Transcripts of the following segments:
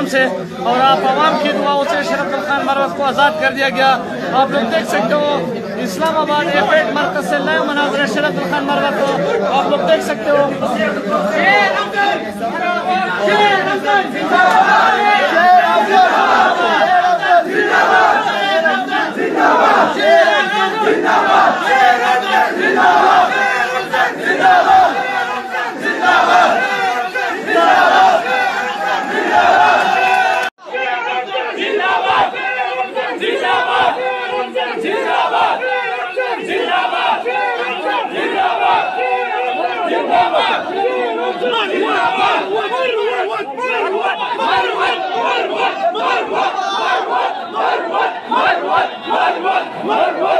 करम से और आप आवाम की दुआओं से शरफ खान मरवत को आज़ाद कर दिया गया। आप लोग देख सकते हो, इस्लामाबाद एपेट मरकज से नए मनाजर शरफ खान मरवत को आप लोग देख सकते हो। Marwan! Marwan! Marwan! Marwan! Marwan!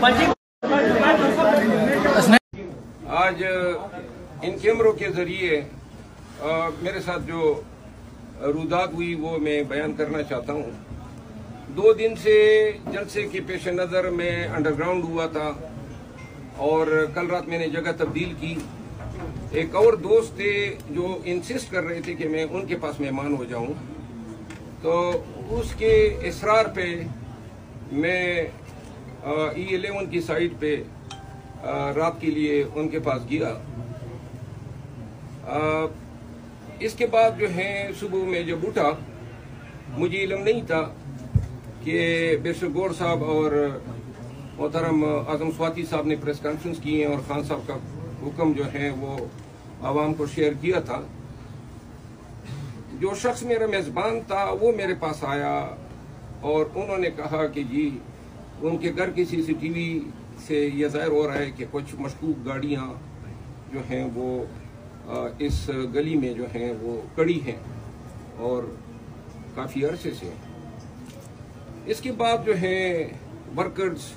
Banjir आज, इन कैमरों के ज़रिए मेरे साथ जो रुदात हुई, वो मैं बयान करना चाहता हूँ। दो दिन से जलसे के पेश नज़र मैं अंडरग्राउंड हुआ था और कल रात मैंने जगह तब्दील की। एक और दोस्त थे जो इंसिस्ट कर रहे थे कि मैं उनके पास मेहमान हो जाऊँ। तो उसके इसरार पे मैं ई एलेवन की साइड पे रात के लिए उनके पास गया। इसके बाद जो है, सुबह में जब उठा, मुझे इलम नहीं था कि बेशर गौर साहब और मोहतरम आज़म स्वाति साहब ने प्रेस कॉन्फ्रेंस की है और खान साहब का हुक्म जो है, वो आवाम को शेयर किया था। जो शख्स मेरा मेजबान था, वो मेरे पास आया और उन्होंने कहा कि जी उनके घर की सीसीटीवी से यह ज़ाहिर हो रहा है कि कुछ मशकूक गाड़ियाँ जो हैं वो इस गली में जो हैं वो कड़ी हैं और काफ़ी अरसे से इसके बाद जो है वर्कर्स